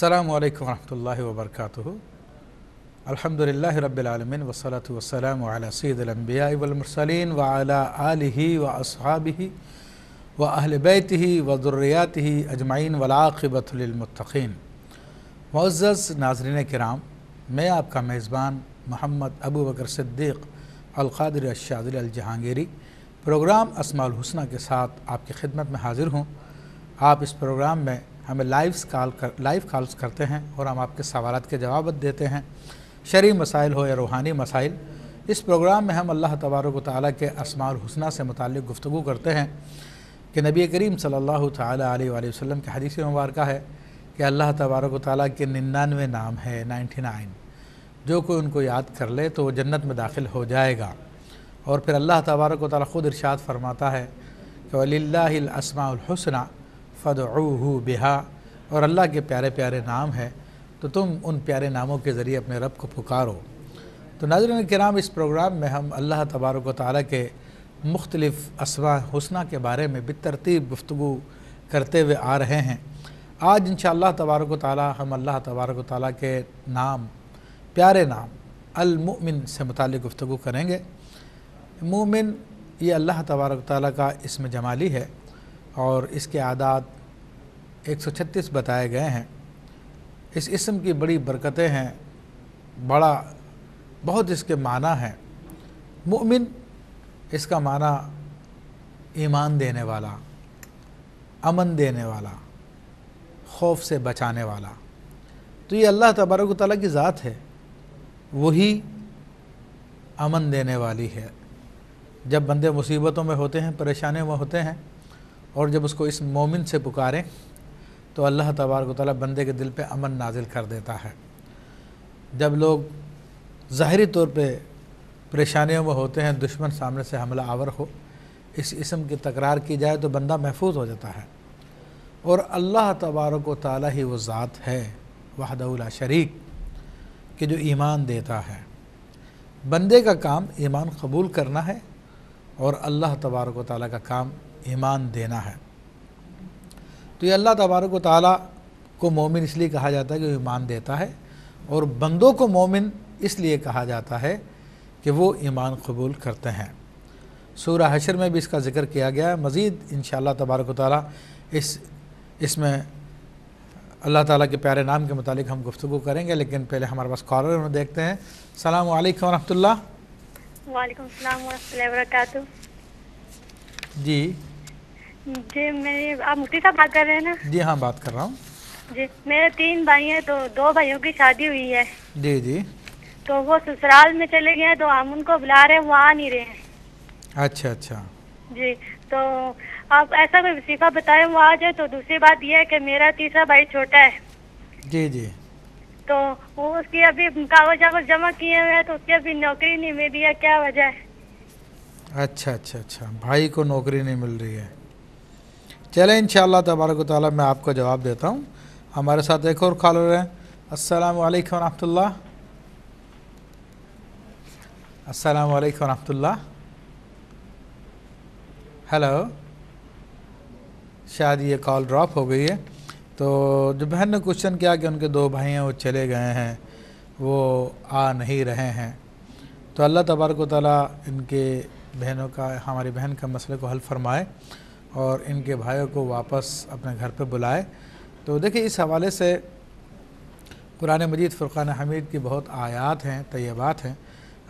अल्लाम वरहमल वर्क अलहमदिल्ला रबालमिन वसलात वसलाम सैदम्बियामरसलिन वाला आलि व असहाबि व अहल बैत ही वज़ुर्रियात ही अजमाइन वलाक़बतमतकीन मज़्ज़ नाजरन कराम मैं आपका मेज़बान मोहम्मद अबू बकर सिद्दीक़ अलकादर शादिल जहांगीरी प्रोग्राम असमाल हुसना के साथ आपकी खिदमत में हाज़िर हूँ आप इस प्रोग्राम में हमें लाइव कॉल कर लाइव कॉल्स करते हैं और हम आपके सवाल के जवाब देते हैं। शरी मसाइल हो या रूहानी मसाइल, इस प्रोग्राम में हम अल्लाह तबारक ताली के असमाल हुसना से मुतल गुफ्तु करते हैं कि नबी करीम सल्लल्लाहु अलैहि वसल्लम की हदीस मुबारक है कि अल्लाह तबारक ताली के निन्यानवे नाम है नाइन्टी नाइन। जो कोई उनको याद कर ले तो वो जन्नत में दाखिल हो जाएगा। और फिर अल्लाह तबारक ताली ख़ुद इरशाद फरमाता है कि वलील्लासमालहसना फ़दऊ बिहा, और अल्लाह के प्यारे प्यारे नाम है तो तुम उन प्यारे नामों के ज़रिए अपने रब को पुकारो। तो नाजरन कराम, इस प्रोग्राम में हम अल्लाह तबारक ताली के मुख्तलिफ़ असवा हुसना के बारे में बेतरतीब गुफ्तु करते हुए आ रहे हैं। आज इन तबारक ताली, हम अल्लाह तबारक ताली के नाम, प्यारे नाम, अलमुमिन से मुतल गुफ्तु करेंगे। मोमिन, ये अल्लाह तबारक ताली का इसम जमाली है। और इसके आदात 136 बताए गए हैं। इस इसम की बड़ी बरकतें हैं, बड़ा, बहुत इसके माना है। मुमिन इसका माना ईमान देने वाला, अमन देने वाला, खौफ से बचाने वाला। तो ये अल्लाह तबारक ताली की ज़ात है, वही अमन देने वाली है। जब बंदे मुसीबतों में होते हैं, परेशानियों में होते हैं और जब उसको इस मोमिन से पुकारें तो अल्लाह तबारक ताली बंदे के दिल पे अमन नाजिल कर देता है। जब लोग ज़ाहरी तौर पे परेशानियों में होते हैं, दुश्मन सामने से हमला आवर हो, इस इसम की तकरार की जाए तो बंदा महफूज हो जाता है। और अल्लाह तबारक ताली ही वो ज़ात है वहदउला शरीक, कि जो ईमान देता है। बंदे का काम ईमान कबूल करना है, और अल्लाह तबारक ताली का काम ईमान देना है। तो ये अल्लाह तबारक ताली को मोमिन इसलिए कहा जाता है कि वो ईमान देता है और बंदों को मोमिन इसलिए कहा जाता है कि वो ईमान कबूल करते हैं। सूर्य हशर में भी इसका ज़िक्र किया गया है। मज़ीद इन तबारक ताली इस इसमें अल्लाह ताला के प्यारे नाम के मुतालिक हम गुफ्तु करेंगे लेकिन पहले हमारे पास कॉलर उन्हें देखते हैं। सलाम वालेकुम वरहमतुल्लाह वालेकुम सलाम जी जी मैं आप मुफ्ती साहब बात कर रहे हैं ना? जी हाँ बात कर रहा हूँ। जी मेरे तीन भाई हैं तो दो भाइयों की शादी हुई है। जी जी। तो वो ससुराल में चले गए हैं तो हम उनको बुला रहे हैं वो आ नहीं रहे हैं। अच्छा अच्छा। जी तो आप ऐसा कोई वसीफा बताएँ वो आ जाए तो दूसरी बात यह है कि मेरा तीसरा भाई छोटा है। जी जी। तो वो उसकी अभी कागज़ वागज जमा किए हुए हैं तो उसकी अभी नौकरी नहीं मिली है क्या वजह है? अच्छा अच्छा अच्छा। भाई को नौकरी नहीं मिल रही है। चले इन तबारक ताली मैं आपको जवाब देता हूँ। हमारे साथ एक और कॉलर है। अस्सलाम वालेकुम रहमतुल्लाह अस्सलाम वालेकुम रहमतुल्लाह हेलो। शायद ये कॉल ड्रॉप हो गई है। तो जो बहन ने क्वेश्चन किया कि उनके दो भाई हैं, वो चले गए हैं, वो आ नहीं रहे हैं। तो अल्लाह तबारक ताली इनके बहनों का, हमारी बहन का मसले को हल फरमाए। और इनके भाइयों को वापस अपने घर पर बुलाए। तो देखिए, इस हवाले से कुरान मजीद फ़ुरान हमीद की बहुत आयात हैं तयबात हैं।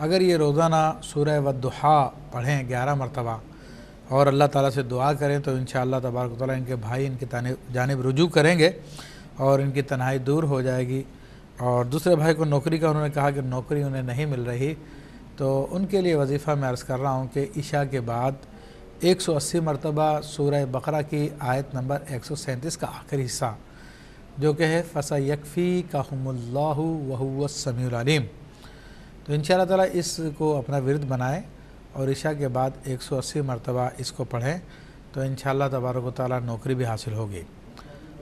अगर ये रोज़ाना सूरह वदुहा पढ़ें ग्यारह मरतबा और अल्लाह ताला से दुआ करें तो इन तबारक ताली इनके भाई इनकी जानब रुजू करेंगे और इनकी तनहाई दूर हो जाएगी। और दूसरे भाई को नौकरी का, उन्होंने कहा कि नौकरी उन्हें नहीं मिल रही। तो उनके लिए वजीफ़ा मैं अर्ज़ कर रहा हूँ कि ईशा के बाद 180 मरतबा सूरह बकरा की आयत नंबर 137 का आखिरी हिस्सा, जो कि है फ़सा यकफ़ी का वहुसमीम तो इन ताला इसको अपना विरद बनाएँ और ईशा के बाद 180 मरतबा इसको पढ़ें तो इन तबारक ताली नौकरी भी हासिल होगी।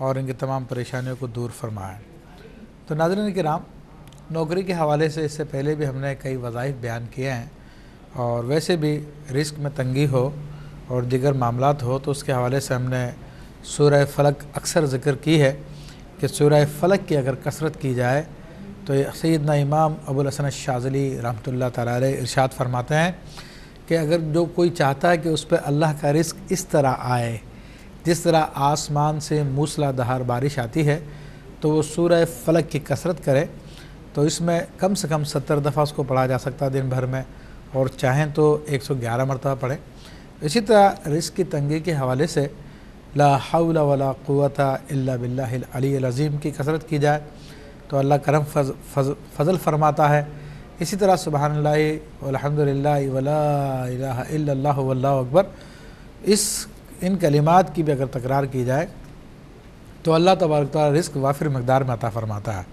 और इनकी तमाम परेशानियों को दूर फरमाए। तो नाजरन कराम, नौकरी के हवाले से इससे पहले भी हमने कई वज़ाइफ बयान किए हैं। और वैसे भी रिस्क में तंगी हो और दिगर मामला हो तो उसके हवाले से हमने सूरह फलक अक्सर ज़िक्र की है कि सूरह फलक की अगर कसरत की जाए तो सैदना इमाम अबुल हसन शाजली अलैह इरशाद फरमाते हैं कि अगर जो कोई चाहता है कि उस पर अल्लाह का रिस्क इस तरह आए, जिस तरह आसमान से मूसलाधार बारिश आती है तो वो सूरह फलक की कसरत करे तो इसमें कम से कम सत्तर दफ़ा उसको पढ़ा जा सकता है दिन भर में। और चाहें तो 111 मरतबा पढ़ें। इसी तरह रिस्क की तंगी के हवाले से ला वला क़ुव्वता इल्ला बिल्लाहिल अज़ीम की कसरत की जाए तो अल्लाह करम फज, फज, फजल फरमाता है। इसी तरह सुबहान अलहमदिल्ला वला वल्ला अकबर। इस इन कलिमात की भी अगर तकरार की जाए तो अल्लाह तबारक रिस्क वाफिर मकदार में अता फरमाता है।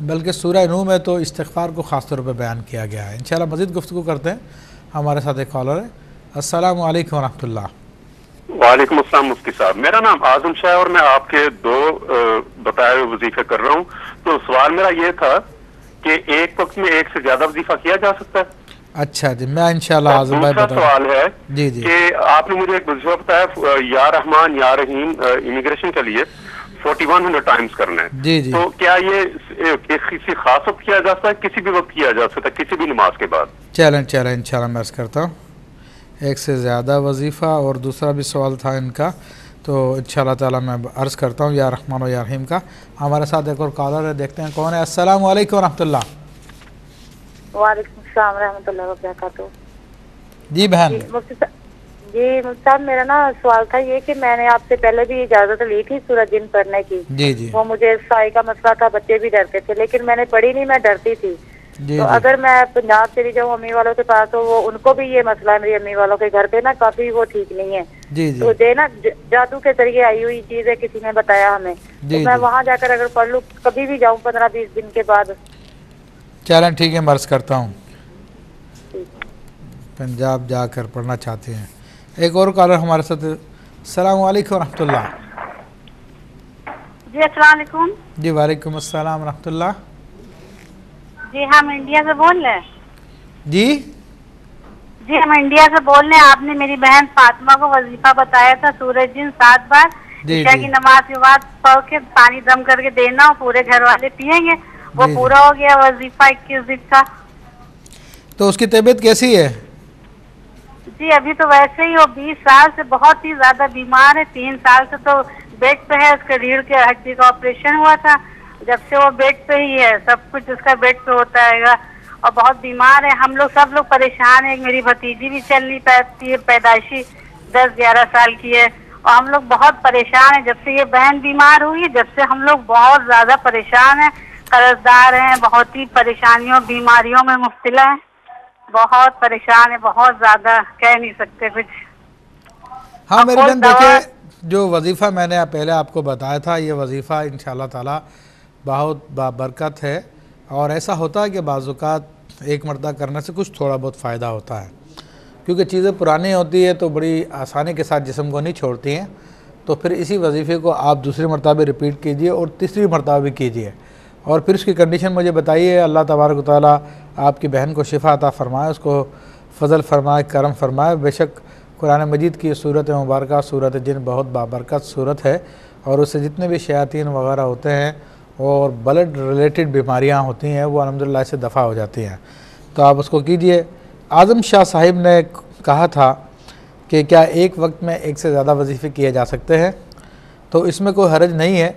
बल्कि सूर्य नू में तो इस्तफ़ार को ख़ास तौर पर बयान किया गया है। इन मज़ीद गुफ्तु करते हैं। हमारे साथ एक कॉलर है। अस्सलाम वालेकुम रहमतुल्लाह। वालेकुम अस्सलाम मुफ्ती साहब। मेरा नाम आज़म शाह और मैं आपके दो बताए हुए वजीफे कर रहा हूँ। तो सवाल मेरा ये था कि एक वक्त में एक से ज़्यादा वजीफा किया जा सकता है? अच्छा जी मैं इंशाल्लाह आज़म भाई बता सवाल है जी जी। कि आपने मुझे एक वजीफा बताया या रहमान या रहीम इमिग्रेशन के लिए। फोर्टी वन हंड्रेड टाइम्स करना है। जी जी। तो क्या ये किसी खास वक्त किया जा सकता है? किसी भी वक्त किया जा सकता है किसी भी नमाज़ के बाद? चलें चलें इंशाल्लाह मैं करता हूँ। एक से ज़्यादा वजीफ़ा और दूसरा भी सवाल था इनका तो इन ताला मैं अर्ज़ करता हूँ या रहमान या रहीम का। हमारे साथ एक और कॉलर है देखते हैं कौन है। अस्सलाम वालेकुम रहमतुल्लाह। वालेकुम जी बहन। जी साहब मेरा ना सवाल था ये कि मैंने आपसे पहले भी इजाज़त ली थी सूरज दिन पढ़ने की। जी जी। वो मुझे साई का मसला था बच्चे भी डरते थे लेकिन मैंने पढ़ी नहीं मैं डरती थी। जी, तो जी. अगर मैं पंजाब चली जाऊँ अम्मी वालों के पास तो वो उनको भी ये मसला है मेरी अम्मी वालों के घर पे ना काफ़ी वो ठीक नहीं है। जी जी। तो जे ना जादू के ज़रिए आई हुई चीज़ है किसी ने बताया हमें। तो मैं वहाँ जाकर अगर पढ़ लू कभी भी जाऊँ पंद्रह बीस दिन के बाद। चलें ठीक है मर्ज करता हूँ। पंजाब जाकर पढ़ना चाहते हैं। एक और कॉलर हमारे साथ सलाम वालेकुम रहमतुल्लाह। जी अस्सलाम वालेकुम। जी वालेकुम अस्सलाम रहमतुल्लाह। जी हम इंडिया से बोल रहे हैं। जी? जी हम इंडिया से बोल रहे हैं। आपने मेरी बहन फातिमा को वजीफा बताया था सूरज दिन सात बार। ईशा की नमाज़ के बाद पढ़ के पानी दम करके देना और पूरे घर वाले पियेंगे। वो पूरा हो गया वजीफा इक्कीस दिन का। तो उसकी तबीयत कैसी है? जी, अभी तो वैसे ही वो बीस साल से बहुत ही ज़्यादा बीमार है। तीन साल से तो बेड पे है, उसके रीढ़ के हड्डी का ऑपरेशन हुआ था। जब से वो बेड पे ही है, सब कुछ उसका बेड पे होता है और बहुत बीमार है। हम लोग सब लोग परेशान है। मेरी भतीजी भी चल नहीं पाती है, पैदाइशी दस ग्यारह साल की है। और हम लोग बहुत परेशान है। जब से ये बहन बीमार हुई है जब से हम लोग बहुत ज़्यादा परेशान है। कर्जदार हैं, बहुत ही परेशानियों, बीमारियों में मुफ्तिला है। बहुत परेशान है बहुत ज़्यादा कह नहीं सकते कुछ। हाँ मेरी बहन देखिए जो वजीफ़ा मैंने पहले आपको बताया था ये वजीफ़ा इन ताला बहुत बाबरकत है। और ऐसा होता है कि बाज़ात एक मरतबा करने से कुछ थोड़ा बहुत फ़ायदा होता है। क्योंकि चीज़ें पुरानी होती है तो बड़ी आसानी के साथ जिसम को नहीं छोड़ती हैं। तो फिर इसी वजीफ़े को आप दूसरी मरतबा रिपीट कीजिए और तीसरी मरतबा भी कीजिए। और फिर उसकी कंडीशन मुझे बताइए अल्लाह तबारक ताली आपकी बहन को शिफा अता फ़रमाए, उसको फ़जल फरमाए, करम फरमाए। बेशक कुरान मजीद की सूरत मुबारक सूरत जिन बहुत बाबरकत सूरत है और उससे जितने भी शयातीन वगैरह होते हैं और ब्लड रिलेटेड बीमारियाँ होती हैं, वो अलहमदिल्ला से दफ़ा हो जाती हैं। तो आप उसको कीजिए। आज़म शाह साहिब ने कहा था कि क्या एक वक्त में एक से ज़्यादा वजीफ़े किए जा सकते हैं? तो इसमें कोई हरज नहीं है,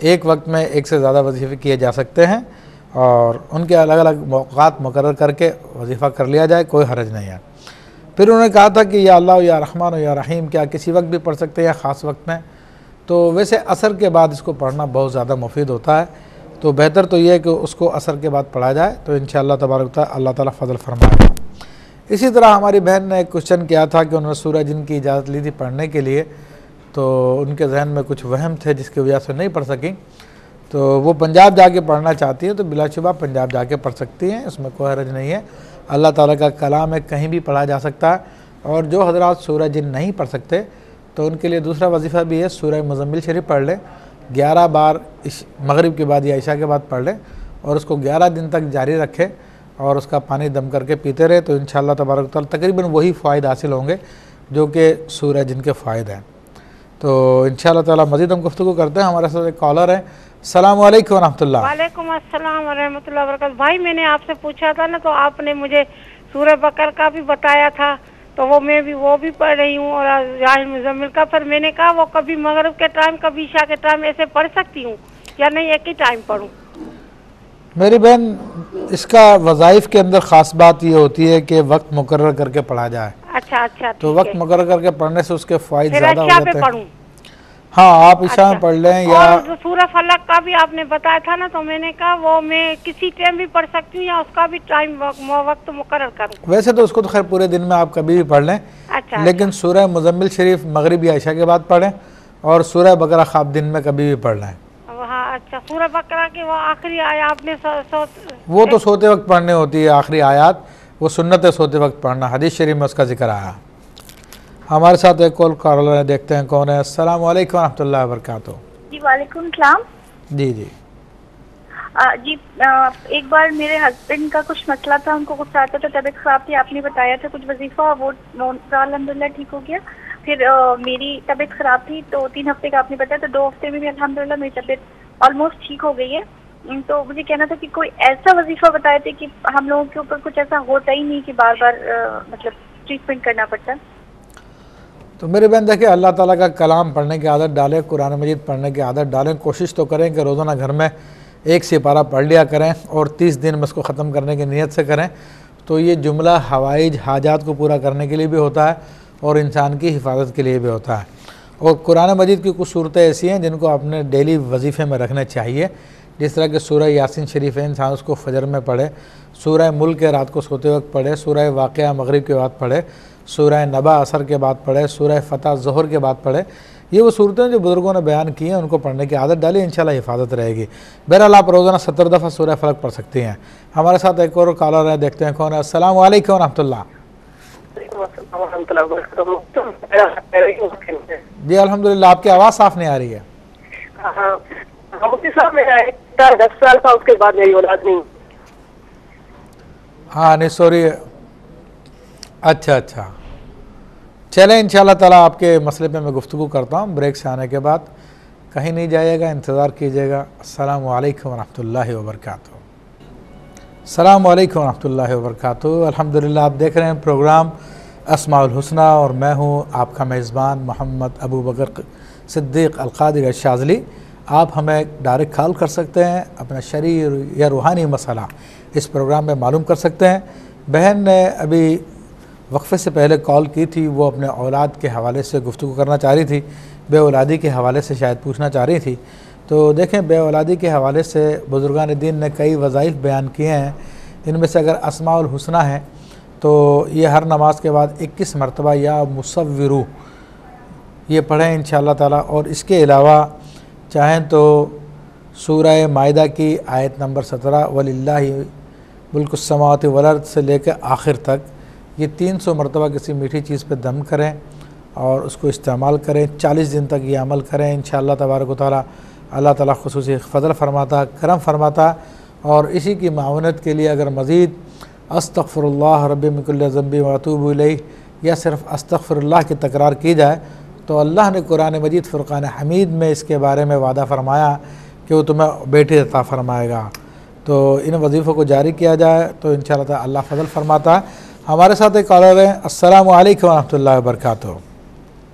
एक वक्त में एक से ज़्यादा वजीफ़े किए जा सकते हैं। और उनके अलग अलग मौक़ात मुकर करके वजीफ़ा कर लिया जाए, कोई हरज नहीं है। फिर उन्होंने कहा था कि या अल्लाह, या रहमान, या रहीम, क्या किसी वक्त भी पढ़ सकते हैं ख़ास वक्त में? तो वैसे असर के बाद इसको पढ़ना बहुत ज़्यादा मुफीद होता है। तो बेहतर तो यह है कि उसको असर के बाद पढ़ा जाए। तो इन तबारक अल्लाह ताला फजल फरमाएगा इसी तरह हमारी बहन ने एक क्वेश्चन किया था कि उन्होंने सूरज जिन की इजाज़त ली थी पढ़ने के लिए तो उनके जहन में कुछ वहम थे जिसकी वजह से नहीं पढ़ सकें। तो वो पंजाब जाके पढ़ना चाहती हैं तो बिलाशुबा पंजाब जाके पढ़ सकती हैं, उसमें कोई हरज नहीं है। अल्लाह ताला का कलाम है, कहीं भी पढ़ा जा सकता। है और जो हजरात सूरज जिन नहीं पढ़ सकते तो उनके लिए दूसरा वजीफ़ा भी है, सूरह मुजम्मिल शरीफ पढ़ लें। ग्यारह बार मगरिब के बाद या ईशा के बाद पढ़ लें और उसको ग्यारह दिन तक जारी रखें और उसका पानी दम करके पीते रहे तो इन तबारक तकरीबन वही फ़ायदे हासिल होंगे, जो कि सूरज जिनके फ़ायदे हैं। तो इन ताला मज़ीद हम गुफ्तु करते हैं। हमारे साथ एक कॉलर है। सलाम वालेकुम रहमतुल्लाह अस्सलाम वरहमतुल्लाह वरकत। भाई, मैंने आपसे पूछा था ना तो आपने मुझे सूर्य बकर का भी बताया था तो वो मैं भी, वो भी पढ़ रही हूँ, और ज़ाहिर का। पर मैंने कहा, वो कभी मगरब के टाइम कभी ईशा के टाइम ऐसे पढ़ सकती हूँ, या नहीं, एक ही टाइम पढ़ूँ? मेरी बहन इसका वज़ाइफ के अंदर ख़ास बात ये होती है कि वक्त मुकर करके पढ़ा जाए। अच्छा अच्छा तो वक्त मुकर करके पढ़ने से उसके फ़ायदे ज़्यादा हो अच्छा जाते हैं। हाँ आप ईशा में अच्छा। पढ़ लें या जो सूरह फलक का भी आपने बताया था ना तो मैंने कहा वो मैं किसी टाइम भी पढ़ सकती हूँ या उसका भी टाइम वक्त मुकर्र करूँ? वैसे तो उसको तो खैर पूरे दिन में आप कभी भी पढ़ लें। अच्छा लेकिन सूरह मुजम्मिल शरीफ मगरिबी आयशा के बाद पढ़ें और सूरह बकरा ख्वाब दिन में कभी भी पढ़ लें। अच्छा सूरह बकरा की वो आखिरी आया आपने सो, सो, वो तो सोते वक्त पढ़ने होती है आखिरी आयत। वो सुन्नत है सोते वक्त पढ़ना हदीस शरीफ में उसका ज़िक्र आया। हमारे साथ एक कॉल कॉलर है देखते हैं कौन है। अस्सलाम वालेकुम रहमतुल्लाहि व बरकातुहू जी वालेकुम सलाम। जी जी। आ, जी आ, एक बार मेरे हस्बैंड का कुछ मसला था उनको कुछ आता था तबीयत खराब थी आपने बताया था कुछ वजीफा वो अलहमदिल्ला ठीक हो गया। फिर आ, मेरी तबीयत खराब थी तो तीन हफ़्ते का आपने बताया तो दो हफ़्ते में भी अल्हम्दुलिल्लाह मेरी तबीयत ऑलमोस्ट ठीक हो गई है। तो मुझे कहना था कि कोई ऐसा वजीफा बताए थे कि हम लोगों के ऊपर कुछ ऐसा होता ही नहीं कि बार बार आ, मतलब ट्रीटमेंट करना पड़ता। तो मेरे बहन देखिए अल्लाह ताला का कलाम पढ़ने की आदत डालें कुरान मजीद पढ़ने की आदत डालें कोशिश तो करें कि रोज़ाना घर में एक सिपारा पढ़ लिया करें और तीस दिन में इसको ख़त्म करने की नीयत से करें। तो ये जुमला हवाई हाजात को पूरा करने के लिए भी होता है और इंसान की हिफाजत के लिए भी होता है। और कुरान मजीद की कुछ सूरतें ऐसी हैं जिनको अपने डेली वजीफ़े में रखने चाहिए। जिस तरह के सूरह यासिन शरीफ है, इंसान उसको फजर में पढ़े, सूरह मुल्क के रात को सोते वक्त पढ़े, सूरह वाक़ मगरब के बाद पढ़े, सूरह नबा असर के बाद पढ़े, सूरह फ़तह जहर के बाद पढ़े, ये वो सूरतें जो बुज़ुर्गों ने बयान की हैं, उनको पढ़ने की आदत डाली, इंशाल्लाह हिफाजत रहेगी। बहरहाल आप रोज़ाना सत्तर दफ़ा सूरह फलक पढ़ सकती हैं। हमारे साथ एक और कॉलर है, देखते हैं कौन है। अस्सलाम वालेकुम रहमतुल्लाह। जी, अल्हम्दुलिल्लाह, आपकी आवाज़ साफ़ नहीं आ रही है। हाँ नहीं सॉरी अच्छा अच्छा। चलें इन ताला आपके मसले पे मैं गुफ्तु करता हूँ। ब्रेक से आने के बाद कहीं नहीं जाइएगा, इंतज़ार कीजिएगा। अस्सलाम वालेकुम रहमतुल्लाहि व बरकातुहू अस्सलाम वालेकुम रहमतुल्लाहि व आप देख रहे हैं प्रोग्राम अस्माउल हुस्ना और मैं हूँ आपका मेज़बान मोहम्मद अबू बकर सिद्दीक़ अलकादिर शाजली। आप हमें डायरेक्ट कॉल कर सकते हैं, अपना शरीर या रूहानी मसला इस प्रोग्राम में मालूम कर सकते हैं। बहन ने अभी वक्फे से पहले कॉल की थी, वो अपने औलाद के हवाले से गुफ्तु करना चाह रही थी बे औलादी के हवाले से शायद पूछना चाह रही थी। तो देखें बे औलादी के हवाले से बुज़ुर्गान दीन ने कई वज़ाइफ बयान किए हैं। इनमें से अगर असमाउल हुस्ना है तो ये हर नमाज़ के बाद 21 मरतबा या मुसविरू ये पढ़ें इन ताला। और इसके अलावा चाहें तो सूरह मायदा की आयत नंबर सत्रह, वलिल्लाहि मुल्कुस्समावत वलर्द से लेकर आखिर तक ये तीन सौ मरतबा किसी मीठी चीज़ पे दम करें और उसको इस्तेमाल करें। चालीस दिन तक ये अमल करें इन तबारक ताली। अल्लाह ताला खसूस फ़जल फरमाता, करम फरमाता। और इसी की मावनत के लिए अगर मज़ीद अस्तफ़रल्ला रब मकल्ज़म्बी मतूब या सिर्फ़ अस्तफ़रल्ला की तकरार की जाए तो अल्लाह ने कुरान मजीद फ़ुरक़ान हमीद में इसके बारे में वादा फरमाया कि वो तुम्हें बेटी अता फरमाएगा। तो इन वजीफ़ों को जारी किया जाए तो इन अल्लाह फ़जल फरमाता है। हमारे साथ एक कॉलर है। अस्सलाम वालेकुम रहमतुल्लाहि व बरकातुहू।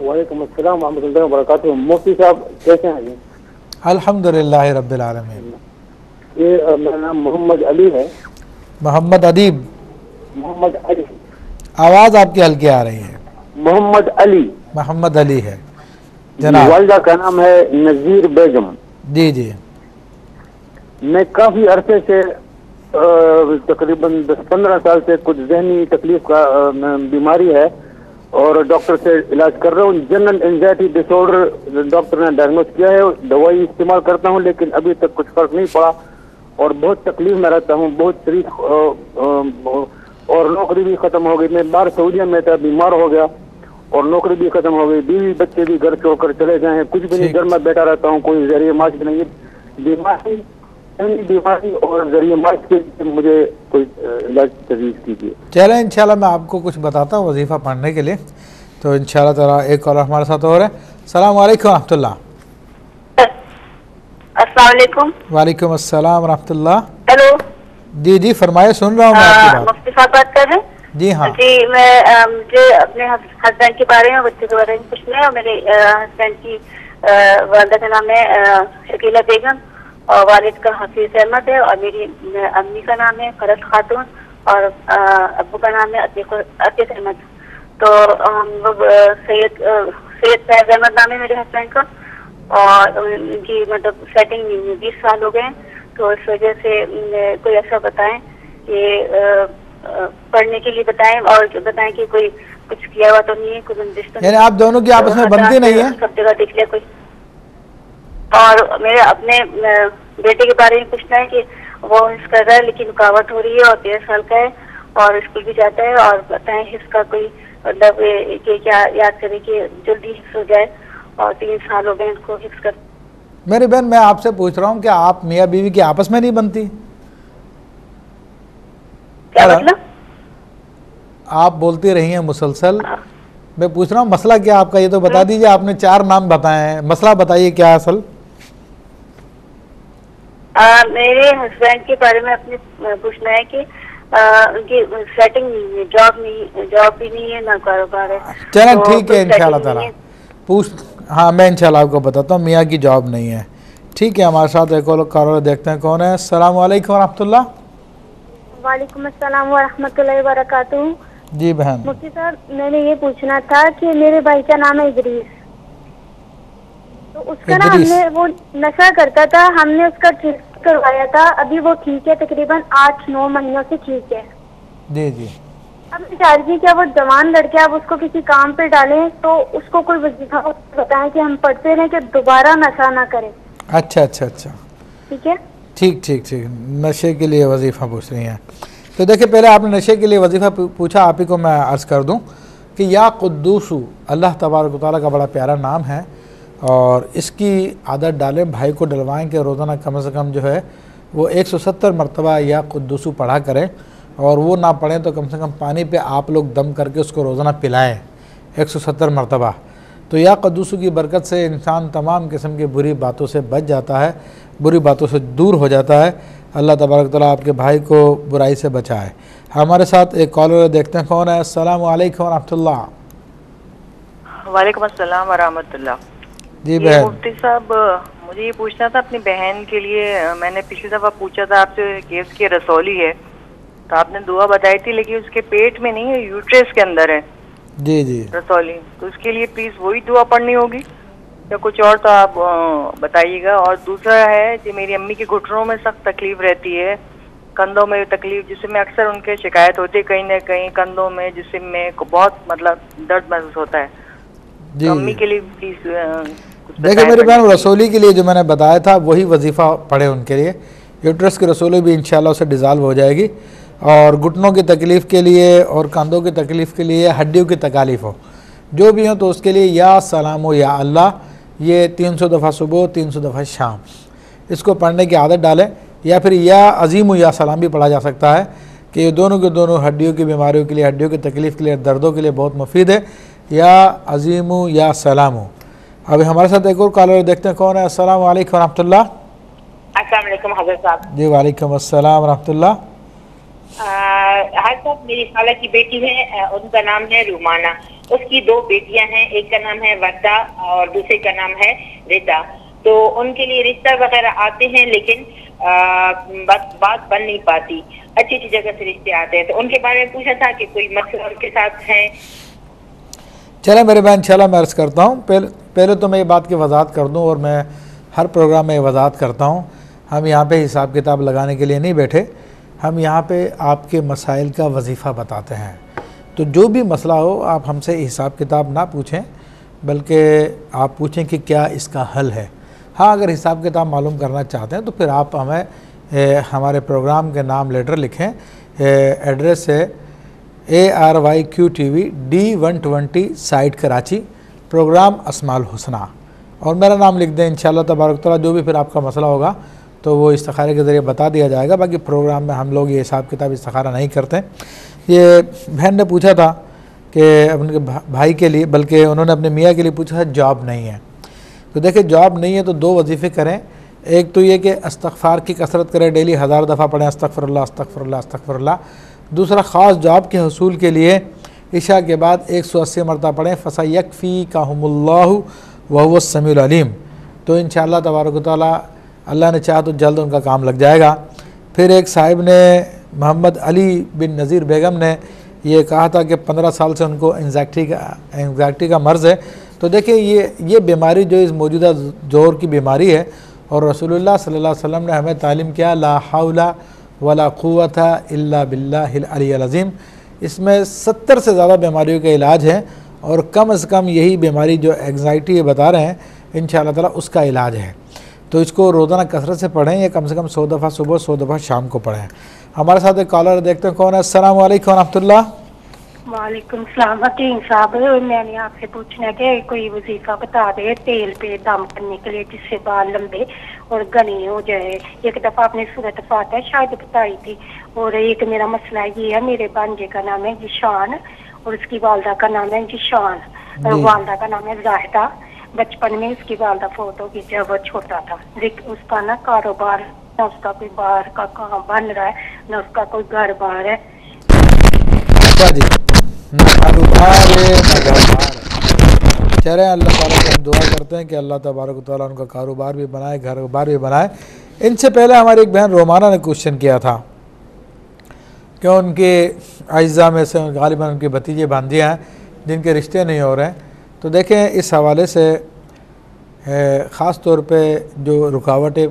वालेकुम अस्सलाम रहमतुल्लाहि व बरकातुहू। मुफ्ती साहब कैसे हैं जी? अल्हम्दुलिल्लाह रब्बिल आलमीन। ये मेरा नाम मोहम्मद अली है। मोहम्मद अदीब। मोहम्मद अली। आवाज़ आपकी हल्की आ रही है। मोहम्मद अली। मोहम्मद अली है। जनाब। वालदा का नाम है नज़ीर बेगम। जी जी। मैं काफ़ी अरसे से तकरीबन दस पंद्रह साल से कुछ जहनी तकलीफ़ का बीमारी है और डॉक्टर से इलाज कर रहा हूँ। जनरल एंजाइटी डिसऑर्डर डॉक्टर ने डायग्नोज किया है। दवाई इस्तेमाल करता हूँ लेकिन अभी तक कुछ फ़र्क नहीं पड़ा और बहुत तकलीफ़ में रहता हूँ। बहुत शरीर और नौकरी भी खत्म हो गई। मैं बाहर सऊदिया में था बीमार हो गया और नौकरी भी खत्म हो गई। बीवी बच्चे भी घर छोड़कर चले गए हैं। कुछ भी नहीं घर में बैठा रहता हूँ कोई ज़रिए माश नहीं बीमारी बीमारी और ज़रिए माश के मुझे कोई इलाज तजवीज़ कीजिए। चलें इंशाल्लाह मैं आपको कुछ बताता हूँ वजीफ़ा पढ़ने के लिए। तो इन ताला एक कॉलर हमारे साथ और है। सलाम वालेकुम रहमतुल्लाह। अस्सलाम वालेकुम। वालेकुम अस्सलाम रहमतुल्लाह। जी जी फरमाए सुन रहा हूँ मुफ्ती साहब बात कर रहे हैं? जी हाँ। जी मैं मुझे अपने हस्बैंड के बारे में बच्चे के बारे में पूछना है और मेरे हस्बैंड की वालदा का नाम है शकीला बेगम और वालिद का हफीज अहमद है और मेरी अम्मी का नाम है फरत खातून और अबू का नाम है अतीक अतीक अहमद। तो हम लोग सैयद सैयद फैज अहमद नाम है मेरे हस्बैंड का और उनकी मतलब सेटिंग बीस साल हो गए हैं। तो इस वजह से कोई ऐसा बताएँ कि पढ़ने के लिए बताएँ और बताएँ कि कोई कुछ किया हुआ तो नहीं है कोई बंदिश तो यानी आप दोनों की आपस में तो बनती नहीं है? सब जगह देख लिया कोई। और मेरे अपने बेटे के बारे में पूछना है कि वो हिस्स कर रहा है लेकिन रुकावट हो रही है और तेरह साल का है और स्कूल भी जाता है और बताएँ हिस्स का कोई मतलब क्या याद करे कि जल्दी हिस्स हो जाए और तीन साल हो गए उनको हिस्स कर। मेरी बहन मैं आपसे पूछ रहा हूँ कि आप मियाँ बीवी की आपस में नहीं बनती? क्या मतलब? आप बोलती रही हैं मुसलसल। मैं पूछ रहा हूँ मसला क्या आपका? ये तो बता दीजिए आपने चार नाम बताए हैं। मसला बताइए क्या है असल? आ, मेरे हस्बैंड के बारे में अपने पूछना है कि आ, उनकी सेटिंग नहीं है जॉब नहीं जॉब भी नहीं है ना कारोबार है। चलें तो ठीक है इंशाल्लाह ताला। पूछ हाँ मैं इंशाल्लाह आपको बताता हूँ मियाँ की जॉब नहीं है। ठीक है हमारे साथ एक और कॉलर देखते हैं कौन है? अस्सलाम वालेकुम रहमतुल्लाह वालेकुम अस्सलाम वरहमतुल्लाहि वबरकातुहू। जी बहन। मुफ्ती साहब मैंने ये पूछना था कि मेरे भाई का नाम है इदरीस। तो उसका ना हमने वो नशा करता था हमने उसका टेस्ट करवाया था। अभी वो ठीक है तकरीबन आठ नौ महीनों से ठीक है। जी जी। अब चाह रही थी कि वो जवान लड़के अब उसको किसी काम पे डालें तो उसको कोई वजीफा बताएँ कि हम पढ़ते रहें कि दोबारा नशा ना करें? अच्छा अच्छा अच्छा। ठीक है? ठीक ठीक ठीक। नशे के लिए वजीफ़ा पूछ रही हैं। तो देखिए पहले आपने नशे के लिए वजीफ़ा पूछा आप ही को मैं अर्ज़ कर दूँ कि या कुद्दूसु अल्लाह तबारक व तआला का बड़ा प्यारा नाम है और इसकी आदत डालें भाई को डलवाएँ कि रोज़ाना कम से कम जो है वो 170 मरतबा या कुद्दूसु पढ़ा करें। और वो ना पढ़ें तो कम से कम पानी पे आप लोग दम करके उसको रोज़ाना पिलाएँ। 170 मरतबा। तो या कद्दूसु की बरकत से इंसान तमाम किस्म की बुरी बातों से बच जाता है बुरी बातों से दूर हो जाता है। अल्लाह तबारक ताला आपके भाई को बुराई से बचाए। हमारे साथ एक कॉलर देखते हैं कौन है। अस्सलाम वालेकुम रहमतुल्लाह। वालेकुम अस्सलाम वरहमतुल्लाह जी बहन। मुफ्ती साहब मुझे ये पूछना था अपनी बहन के लिए मैंने पिछली दफ़ा पूछा था आपसे कि उसकी रसौली है। तो आपने दुआ बताई थी लेकिन उसके पेट में नहीं है यूट्रेस के अंदर है। जी जी। रसौली तो उसके लिए प्लीज़ वही दुआ पढ़नी होगी। या कुछ और तो आप बताइएगा। और दूसरा है कि मेरी अम्मी के घुटनों में सख्त तकलीफ़ रहती है। कंधों में तकलीफ़ जिसमें अक्सर उनके शिकायत होती है कहीं ना कहीं कंधों में जिसमें में बहुत मतलब दर्द महसूस होता है। जी। तो अम्मी के लिए प्लीज़ देखिए मेरी बहन रसोली के लिए जो मैंने बताया था वही वजीफ़ा पढ़े उनके लिए। यूट्रस की रसोली भी इंशाल्लाह उसे डिज़ाल्व हो जाएगी। और घुटनों की तकलीफ़ के लिए और कंधों की तकलीफ़ के लिए हड्डियों की तकालीफ हो। जो भी हो तो उसके लिए या सलाम हो या अल्लाह ये तीन सौ दफ़ा सुबह तीन सौ दफ़ा शाम। इसको पढ़ने की आदत डालें या फिर या अजीम या सलाम भी पढ़ा जा सकता है कि ये दोनों के दोनों हड्डियों की बीमारियों के लिए हड्डियों की तकलीफ़ के लिए दर्दों के लिए बहुत मुफीद है। या अजीम या सलाम अभी हमारे साथ एक और कॉलर देखते हैं कौन है। असल साहब। जी वालेकुम अस्सलाम रहमतुल्लाह। हर साहब मेरी खाला की बेटी है उनका नाम है रुमाना। उसकी दो बेटियाँ हैं, एक का नाम है वर्दा और दूसरे का नाम है रिता। तो उनके लिए रिश्ता वगैरह आते हैं, लेकिन बात बात बन नहीं पाती। अच्छी अच्छी जगह से रिश्ते आते हैं। तो उनके बारे में पूछा था कि कोई मसला उनके साथ है। चले मेरे बहन इंशाल्लाह मैं अर्ज़ करता हूँ। पहले पहले तो मैं ये बात की वजाहत कर दूँ और मैं हर प्रोग्राम में ये वजाहत करता हूँ। हम यहाँ पे हिसाब किताब लगाने के लिए नहीं बैठे। हम यहाँ पे आपके मसाइल का वजीफ़ा बताते हैं। तो जो भी मसला हो आप हमसे हिसाब किताब ना पूछें बल्कि आप पूछें कि क्या इसका हल है। हाँ अगर हिसाब किताब मालूम करना चाहते हैं तो फिर आप हमें ए, हमारे प्रोग्राम के नाम लेटर लिखें। ए, एड्रेस है A R Y Q T V D one twenty site Karachi programme Asmal Husna. और मेरा नाम लिख दें इंशाल्लाह तबारक ताला जो भी फिर आपका मसला होगा तो वो इस्तारे के ज़रिए बता दिया जाएगा। बाकी प्रोग्राम में हम लोग ये हिसाब किताब इस्तारा नहीं करते। ये बहन ने पूछा था कि उनके भाई के लिए, बल्कि उन्होंने अपने मियाँ के लिए पूछा था, जॉब नहीं है। तो देखिए, जॉब नहीं है तो दो वजीफ़े करें। एक तो ये कि अस्तगफार की कसरत करें, डेली हज़ार दफ़ा पढ़ें अस्तगफरल्ला अस्तगफरल्ला अस्तगफरल्ला दूसरा, ख़ास जॉब के हसूल के लिए इशा के बाद एक सौ अस्सी मरतबा पढ़ें। फ़सयकफ़ी का वह समीम तो इन तबारक ताली अल्लाह ने चाहा तो जल्द उनका काम लग जाएगा। फिर एक साहिब ने, मोहम्मद अली बिन नज़ीर बेगम ने ये कहा था कि पंद्रह साल से उनको एंजाइटी का एंजाइटी का मर्ज़ है। तो देखिए ये ये बीमारी जो इस मौजूदा ज़ोर की बीमारी है और रसूलुल्लाह सल्लल्लाहु अलैहि वसल्लम ने हमें तालीम किया, ला हौला वला क़ुव्वत इल्ला बिल्लाहिल अलियल इसमें सत्तर से ज़्यादा बीमारियों का इलाज है और कम अज़ कम यही बीमारी जो एग्जाइटी बता रहे हैं इन ताला उसका इलाज है। तो इसको रोज़ाना कसरत से पढ़ें या कम से कम सौ दफ़ा सुबह सौ दफ़ा शाम को पढ़ें। हमारे साथ एक कॉलर देखते हैं कौन है। अस्सलाम वालेकुम रहमतुल्लाह वालेकुम सलाम। हकीम साहब मैंने आपसे पूछना है कि कोई वजीफा बता दे तेल पे दम करने के लिए जिससे बाल लंबे और घने हो जाए। एक दफ़ा आपने सूरत फाता शायद बताई थी और एक मेरा मसला ये है मेरे भांजे का नाम है जिशान और उसकी वालदा का नाम है जिशान। और वालदा का नाम है जाहिदा। बचपन में उसकी वालदा फ़ोटो जब वो छोटा था। लेकिन उसका ना कारोबार, ना उसका कोई बाहर का काम बन रहा है, ना उसका कोई घर बार है। न कारोबार है। अल्लाह ताला से हम दुआ करते हैं कि अल्लाह तबारक ताला उनका कारोबार भी बनाए घर बार भी बनाए। इनसे पहले हमारी एक बहन रोमाना ने क्वेश्चन किया था कि उनके अज्जा में से, गालिबा उनके भतीजे भांजियाँ हैं, जिनके रिश्ते नहीं हो रहे हैं। तो देखें, इस हवाले से ख़ास तौर पे जो रुकावटें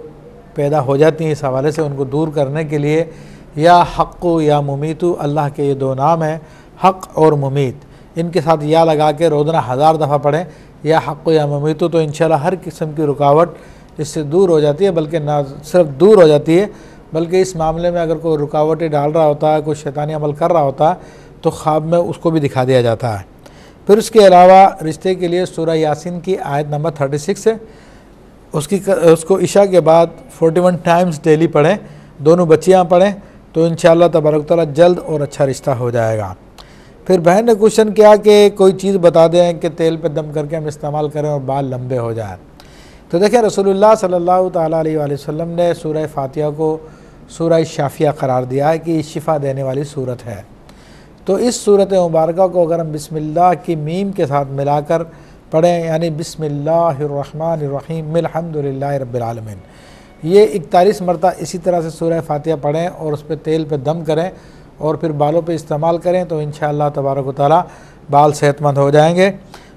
पैदा हो जाती हैं इस हवाले से उनको दूर करने के लिए, या हक़ या मुमीतु, अल्लाह के ये दो नाम हैं, हक़ और मुमीत। इनके साथ या लगा के रोज़ाना हज़ार दफ़ा पढ़ें, या हक़ या मुमीतु तो इंशाल्लाह हर किस्म की रुकावट इससे दूर हो जाती है, बल्कि ना सिर्फ़ दूर हो जाती है, बल्कि इस मामले में अगर कोई रुकावटें डाल रहा होता है, कोई शैतानी अमल कर रहा होता है तो ख्वाब में उसको भी दिखा दिया जाता है। फिर उसके अलावा रिश्ते के लिए सूरह यासिन की आयत नंबर थर्टी सिक्स है। उसकी उसको इशा के बाद फोर्टी वन टाइम्स डेली पढ़ें, दोनों बच्चियाँ पढ़ें तो इन तबारक ताला जल्द और अच्छा रिश्ता हो जाएगा। फिर बहन ने क्वेश्चन किया कि कोई चीज़ बता दें कि तेल पर दम करके हम इस्तेमाल करें और बाल लंबे हो जाए। तो देखें रसोल्ला ताला अलैहि ने सूरह फातिहा को सूरह शाफिया करार दिया है कि शिफा देने वाली सूरत है। तो इस सूरत मुबारक को अगर हम बिस्मिल्लाह की मीम के साथ मिलाकर पढ़ें, यानी बिस्मिल्लाहिर्रहमानिर्रहीम अल्हम्दुलिल्लाह रब्बिल आलमीन। ये इकतालीस मरता इसी तरह से सूरह फातिहा पढ़ें और उस पर तेल पर दम करें और फिर बालों पे इस्तेमाल करें तो इन तबारक ताली बाल सेहतमंद हो जाएँगे।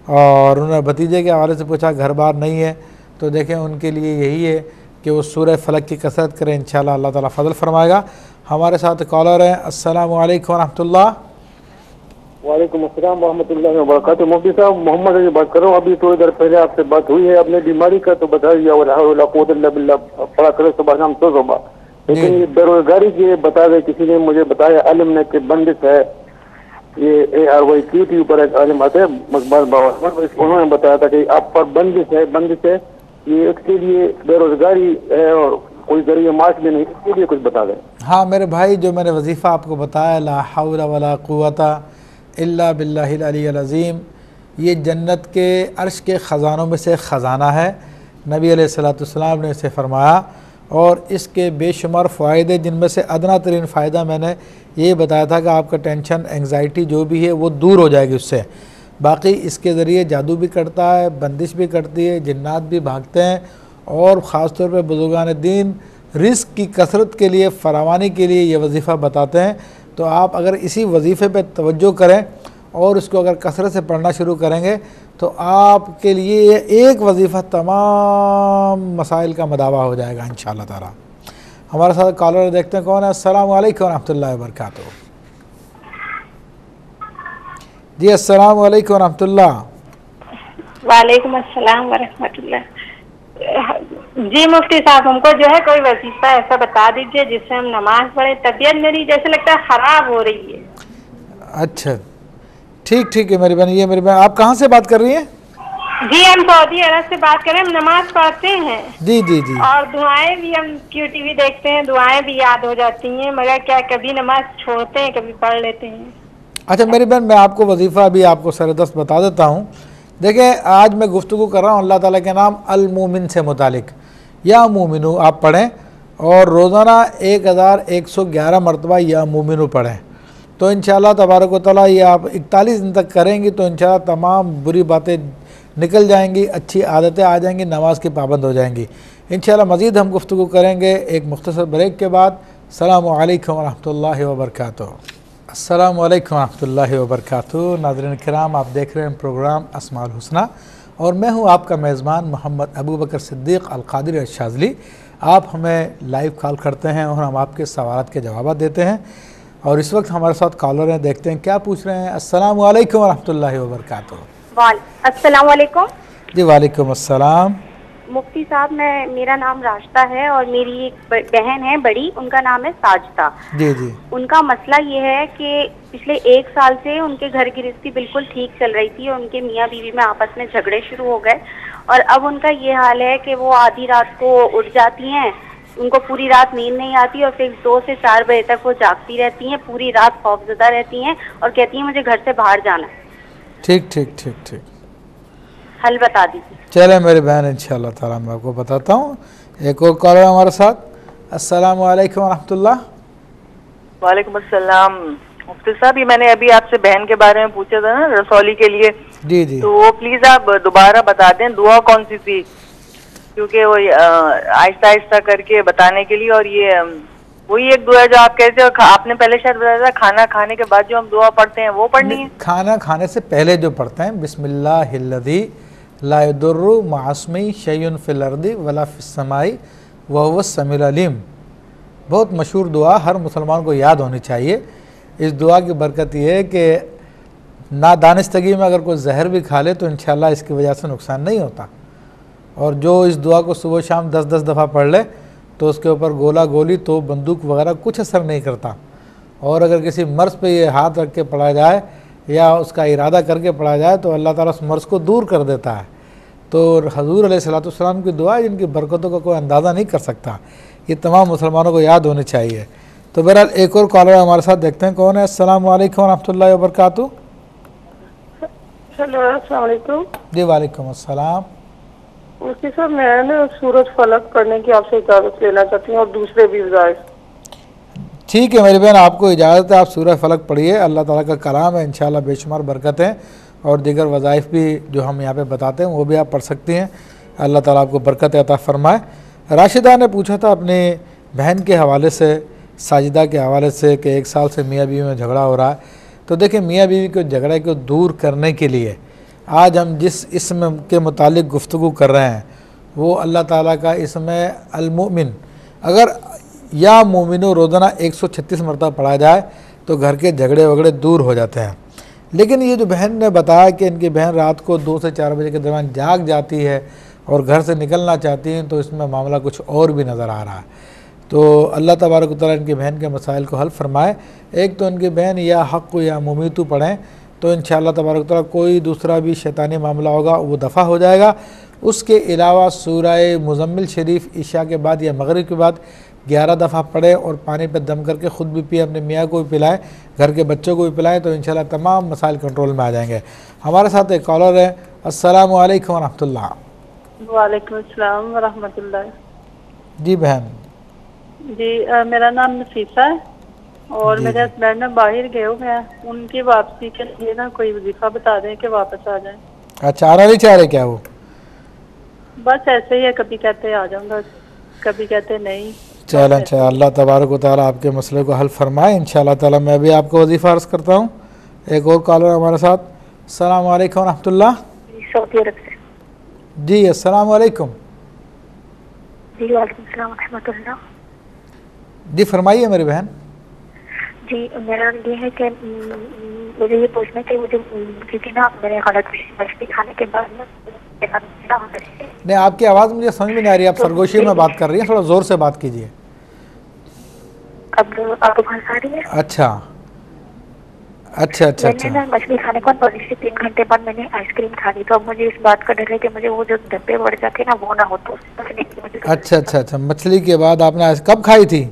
और उन्होंने भतीजे के हवाले से पूछा, घर बार नहीं है तो देखें उनके लिए यही है कि वो सूरह फलक की कसरत करें इन अल्लाह ताला फजल फरमाएगा। हमारे साथ कॉलर हैं अस्सलाम वालेकुम रहमतुल्लाह। वालेकुम अस्सलाम वरहमतुल्लाहि वबरकातुहू। मुफ्ती साहब मोहम्मद अली बात कर रहा हूँ अभी थोड़ी देर पहले आपसे बात हुई है अपने बीमारी का तो बता दिया बिल्लाह पढ़ा करो सुबह शाम सौ सुबह लेकिन ये बेरोजगारी की बता दे किसी ने मुझे बताया आलिम ने कि बंदिश है ये A R Y Q T ऊपर एक आलिम आते मकबाल बाबा उन्होंने बताया था कि आप पर बंदिश है बंदिश है ये इसके लिए बेरोजगारी है और कोई ज़रिए मार्च भी नहीं इसके लिए कुछ बता दें हाँ। मेरे भाई जो मैंने वजीफ़ा आपको बताया ला हौला वला बिल्लाहिल अलील अज़ीम, ये जन्नत के अर्श के ख़जानों में से ख़जाना है। नबी अलैहिस्सलाम ने इसे फरमाया, और इसके बेशुमार फ़ायदे जिनमें से अदना तरीन फ़ायदा मैंने ये बताया था कि आपका टेंशन, एंग्जाइटी जो भी है वो दूर हो जाएगी उससे। बाकी इसके ज़रिए जादू भी करता है, बंदिश भी करती है, जन्नात भी भागते हैं, और ख़ास तौर पर बुजुर्गान दीन रिस्क की कसरत के लिए, फरावानी के लिए ये वजीफ़ा बताते हैं। तो आप अगर इसी वजीफ़े पे तवज्जो करें और उसको अगर कसरत से पढ़ना शुरू करेंगे तो आपके लिए एक वजीफ़ा तमाम मसाइल का मदावा हो जाएगा इन ताला। हमारे साथ कॉलर देखते हैं कौन है? अस्सलाम वालेकुम रहमतुल्लाहि व बरकातुहू जी, अस्सलाम वालेकुम रहमतुल्लाह वालेकुम जी मुफ्ती साहब हमको जो है कोई वजीफा ऐसा बता दीजिए जिससे हम नमाज़ पढ़े तबीयत मेरी जैसे लगता है खराब हो रही है। अच्छा ठीक ठीक है मेरी बहन ये मेरी बहन आप कहाँ से बात कर रही हैं? जी हम सऊदी अरब से बात करें हम नमाज़ पढ़ते हैं। जी जी जी। और दुआएँ भी हम क्यू टीवी देखते हैं दुआएँ भी याद हो जाती हैं मगर क्या कभी नमाज़ छोड़ते हैं कभी पढ़ लेते हैं? अच्छा मेरी बहन मैं आपको वजीफ़ा भी आपको सरदस्त बता देता हूँ। देखिए, आज मैं गुफ्तु कर रहा हूँ अल्लाह ताला के नाम अलमोमिन से मुतालिक। या मोमिनु, आप पढ़ें और रोज़ाना एक हज़ार एक सौ ग्यारह मरतबा या मोमिनु पढ़ें। तो इन तबारक ताली ये आप इकतालीस दिन तक करेंगी तो इन तमाम बुरी बातें निकल जाएँगी, अच्छी आदतें आ जाएँगी, नमाज़ की पाबंद हो जाएँगी। इन मज़ीद हम गुफ्तु करेंगे एक मुख्तर ब्रेक के बाद। सलाम वरहमल वर्क अस्सलाम वालेकुम रहमतुल्लाहि व बरकातुहू नाज़रीन कराम आप देख रहे हैं प्रोग्राम असमाल हुसना और मैं हूँ आपका मेज़बान मोहम्मद अबू बकर सिद्दीक़ अलकादिर शाजली। आप हमें लाइव कॉल करते हैं और हम आपके सवाल के जवाब देते हैं। और इस वक्त हमारे साथ कॉलर हैं देखते हैं क्या पूछ रहे हैं। अस्सलाम वालेकुम रहमतुल्लाहि व बरकातुहू अस्सलाम वालेकुम जी वालेकुम अस्सलाम। मुफ्ती साहब मैं मेरा नाम रास्ता है और मेरी एक बहन है बड़ी उनका नाम है साजता। जी जी। उनका मसला ये है कि पिछले एक साल से उनके घर की रिश्ती बिल्कुल ठीक चल रही थी और उनके मियाँ बीवी में आपस में झगड़े शुरू हो गए। और अब उनका ये हाल है कि वो आधी रात को उठ जाती हैं उनको पूरी रात नींद नहीं आती और फिर दो से चार बजे तक वो जागती रहती हैं पूरी रात खौफजदा रहती हैं और कहती हैं मुझे घर से बाहर जाना ठीक ठीक ठीक ठीक। हल बता दीजिए। चले मेरी बहन इन ताला मैं आपको बताता हूँ। एक और कॉलर हमारे साथ। अस्सलाम वालेकुम रहमतुल्लाह वालेकुम अस्सलाम। मुफ्ती साहब ये मैंने अभी आपसे बहन के बारे में पूछा था ना रसौली के लिए। जी जी। तो वो प्लीज़ आप दोबारा बता दें दुआ कौन सी थी? क्योंकि वो आहिस्ता आहिस्ता करके बताने के लिए और ये वही एक दुआ जो आप कहते हो आपने पहले शायद बताया था खाना खाने के बाद जो हम दुआ पढ़ते हैं वो पढ़नी है? खाना खाने से पहले जो पढ़ते हैं बिस्मिल्लाह लादुर्रु मासमी शयन फ़िलर्दी वला फ़िसमाई बहुत मशहूर दुआ हर मुसलमान को याद होनी चाहिए। इस दुआ की बरकत यह है कि ना दानस्तगी में अगर कोई जहर भी खा ले तो इन इसकी वजह से नुकसान नहीं होता। और जो इस दुआ को सुबह शाम दस दस दफ़ा पढ़ ले तो उसके ऊपर गोला गोली तो बंदूक वगैरह कुछ असर नहीं करता। और अगर किसी मर्ज पे ये हाथ रख के पढ़ा जाए या उसका इरादा करके पढ़ा जाए तो अल्लाह ताला उस मर्ज़ को दूर कर देता है। तो हजूर सलाम की दुआ जिनकी बरकतों का कोई अंदाज़ा नहीं कर सकता ये तमाम मुसलमानों को याद होनी चाहिए। तो बहरहाल एक और कॉलर हमारे साथ देखते हैं कौन है। अस्सलाम वालेकुम रहमतुल्लाहि व बरकातहू जी वालेकुम अस्सलाम। सर मैं ना सूरज फलक करने की आपसे इजाज़त लेना चाहती हूँ और दूसरे भी ठीक है मेरी बहन, आपको इजाज़त है, आप सूरज फलक पढ़िए, अल्लाह ताला का कलाम है, इंशाल्लाह बेशुमार बरकत और दीगर वज़ाइफ भी जो हम यहाँ पे बताते हैं, वो भी आप पढ़ सकती हैं, अल्लाह ताला आपको बरकत अता फ़रमाए। राशिदा ने पूछा था अपने बहन के हवाले से, साजिदा के हवाले से कि एक साल से मियाँ बीवी में झगड़ा हो रहा है तो देखिए मियाँ बीवी को झगड़े को दूर करने के लिए, आज हम जिस इसम के मुतालिक गुफ्तु कर रहे हैं, वो अल्लाह ताला का इसमें अलमोमिन। अगर या मोमिन रोज़ाना एक सौ छत्तीस मरतबा पढ़ा जाए तो घर के झगड़े वगड़े दूर हो जाते हैं। लेकिन ये जो बहन ने बताया कि इनकी बहन रात को दो से चार बजे के दौरान जाग जाती है और घर से निकलना चाहती हैं तो इसमें मामला कुछ और भी नज़र आ रहा है। तो अल्लाह तबारक ताली इनकी बहन के मसाइल को हल फरमाए। एक तो इनकी बहन या हक़ या मुमीतु पढ़ें तो इन तबारक ताली कोई दूसरा भी शैतानी मामला होगा, वो दफ़ा हो जाएगा। उसके अलावा सूरह मुजम्मिल शरीफ, ईशा के बाद या मगरब के बाद ग्यारह दफ़ा पढ़े और पानी पर दम करके ख़ुद भी पिए अपने मियाँ को भी पिलाएँ घर के बच्चों को भी पिलाएँ तो इन तमाम मसाइल कंट्रोल में आ जाएँगे। हमारे साथ एक कॉलर है। अस्सलाम वालेकुम रहमतुल्लाह जी बहन। जी आ, मेरा नाम नफीसा है और मेरे हस्बैंड ना बाहर गए हुए हैं। उनकी वापसी के लिए ना कोई वजीफा बता दें कि वापस आ जाए। अच्छा आना नहीं चाह रहे क्या वो? बस ऐसे ही है कभी कहते आ जाऊँगा कभी कहते नहीं। चल अच्छा अल्लाह तबारक ताली आपके मसले को हल फरमाए। इन ताला मैं भी आपको वजीफ़ा अर्ज़ करता हूँ। एक और कॉलर हमारे साथ। सलाम वालेकुम रहमतुल्लाह। जी अस्सलाम वालेकुम जी फरमाइए मेरी बहन। जी मेरा ये है कि मुझे ये पूछना कि मुझे क्योंकि ना मेरे हालत मछली खाने के बाद नहीं आपकी आवाज़ मुझे समझ में नहीं आ रही। आप तो सरगोशी में बात कर रही हैं थोड़ा ज़ोर से बात कीजिए। अब अब आ रही है। अच्छा। अच्छा अच्छा मैंने अच्छा। ना मछली खाने को से तीन घंटे बाद मैंने आइसक्रीम खा ली तो अब मुझे इस बात का डर है कि मुझे वो जो धब्बे बढ़ जाते ना वो ना हो तो अच्छा अच्छा अच्छा। मछली के बाद आपने कब खाई थी?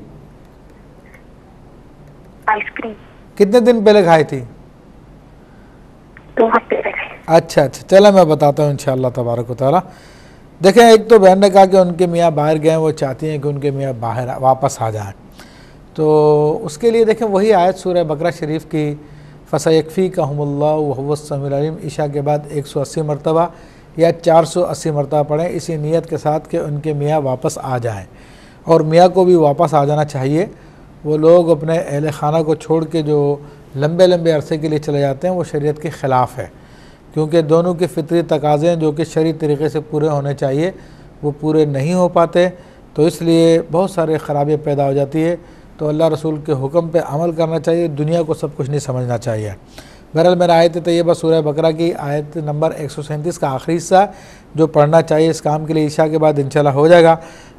आइसक्रीम। कितने दिन पहले खाई थी? दो हफ़्ते पहले। अच्छा अच्छा। चलो मैं बताता हूँ इन तबारक ताला। देखें एक तो बहन ने कहा कि उनके मियाँ बाहर गए वो चाहती हैं कि उनके मियाँ बाहर वापस आ जाएँ। तो उसके लिए देखें, वही आयत सूर्य बकरा शरीफ की फ़सफ़ी का हमल्लासमीम ईशा के बाद एक सौ अस्सी मरतबा या चार सौ अस्सी मरतबा पढ़ें, इसी नीयत के साथ कि उनके मियाँ वापस आ जाएँ। और मियाँ को भी वापस आ जाना चाहिए। वो लोग अपने अहल खाना को छोड़ के जो लंबे लंबे अरसे के लिए चले जाते हैं, वो शरीयत के ख़िलाफ़ है। क्योंकि दोनों के फितरी तकाज़े जो कि शरी तरीके से पूरे होने चाहिए, वो पूरे नहीं हो पाते। तो इसलिए बहुत सारे ख़राबियाँ पैदा हो जाती है। तो अल्लाह रसूल के हुक्म पे अमल करना चाहिए, दुनिया को सब कुछ नहीं समझना चाहिए। बहरहाल, मेरा आयत तय्यबा सूर्य बकरा की आयत नंबर एक सौ सैंतीस का आखिरी हिस्सा, जो पढ़ना चाहिए इस काम के लिए, ईशा के बाद इंशाल्लाह हो जाएगा।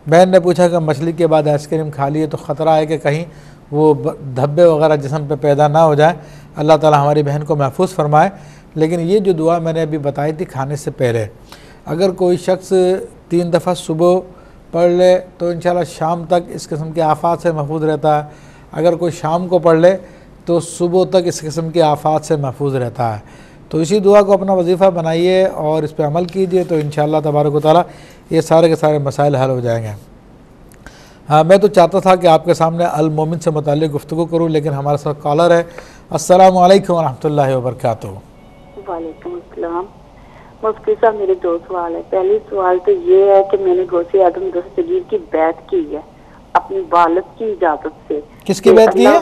बहन ने पूछा कि मछली के बाद आइसक्रीम खा लिए तो ख़तरा है कि कहीं वो धब्बे वगैरह जिसम पे पैदा ना हो जाए। अल्लाह ताला हमारी बहन को महफूज फरमाए। लेकिन ये जो दुआ मैंने अभी बताई थी खाने से पहले, अगर कोई शख्स तीन दफ़ा सुबह पढ़ ले तो इन शाम तक इस किस्म के आफात से महफूज रहता है। अगर कोई शाम को पढ़ ले तो सुबह तक इस किस्म के आफात से महफूज रहता है। तो इसी दुआ को अपना वजीफ़ा बनाइए और इस पर अमल कीजिए तो इन तबारक ताली ये सारे के सारे मसाइल हल हो जाएँगे। हाँ मैं तो चाहता था कि आपके सामने अलमोमिन से मुतल गुफ्तु करूँ, लेकिन हमारे साथ कॉलर है। असल वालेकुम रहमतुल्लाहि व वालेकुम अस्सलाम। मुफ्ती साहब मेरे दो सवाल है। पहली सवाल तो ये है कि मैंने गौसे आदम दस्तगीर की बैत की है अपनी वालद की इजाज़त से। किसकी बैत की है?